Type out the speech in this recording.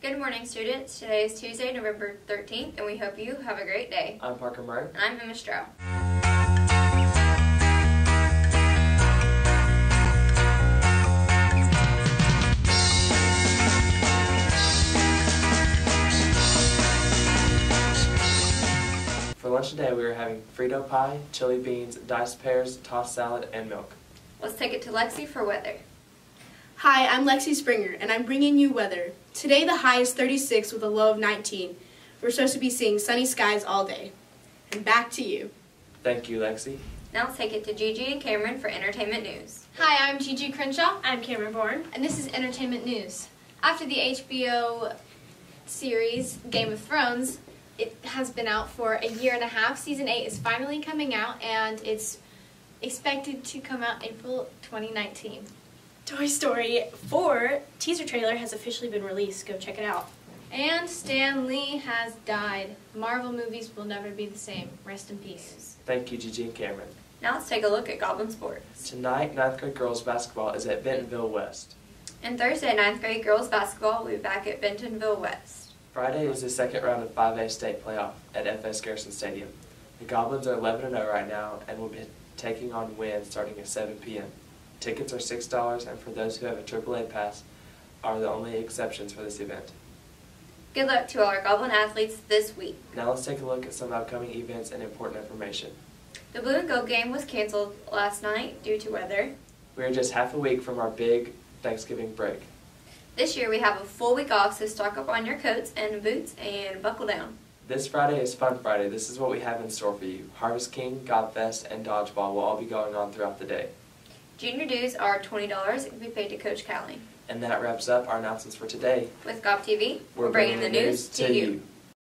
Good morning, students. Today is Tuesday, November 13th, and we hope you have a great day. I'm Parker Murray. And I'm Emma Stroh. For lunch today, we are having Frito pie, chili beans, diced pears, tossed salad, and milk. Let's take it to Lexi for weather. Hi, I'm Lexi Springer, and I'm bringing you weather. Today the high is 36 with a low of 19. We're supposed to be seeing sunny skies all day. And back to you. Thank you, Lexi. Now let's take it to Gigi and Cameron for entertainment news. Hi, I'm Gigi Crenshaw, I'm Cameron Bourne. and this is entertainment news. After the HBO series Game of Thrones, it has been out for a year and a half. Season 8 is finally coming out, and it's expected to come out April 2019. Toy Story 4 teaser trailer has officially been released. Go check it out. And Stan Lee has died. Marvel movies will never be the same. Rest in peace. Thank you, Gigi and Cameron. Now let's take a look at Goblin Sports. Tonight, 9th grade girls basketball is at Bentonville West. And Thursday, 9th grade girls basketball will be back at Bentonville West. Friday is the second round of 5A state playoff at FS Garrison Stadium. The Goblins are 11 0 right now and will be taking on Wynne starting at 7 p.m. Tickets are $6, and for those who have a AAA pass, are the only exceptions for this event. Good luck to all our Goblin athletes this week. Now let's take a look at some upcoming events and important information. The Blue and Gold game was canceled last night due to weather. We are just half a week from our big Thanksgiving break. This year we have a full week off, so stock up on your coats and boots and buckle down. This Friday is Fun Friday. This is what we have in store for you. Harvest King, Godfest, and Dodgeball will all be going on throughout the day. Junior dues are $20 and can be paid to Coach Callie. And that wraps up our announcements for today. With GobTV, we're bringing the news to you.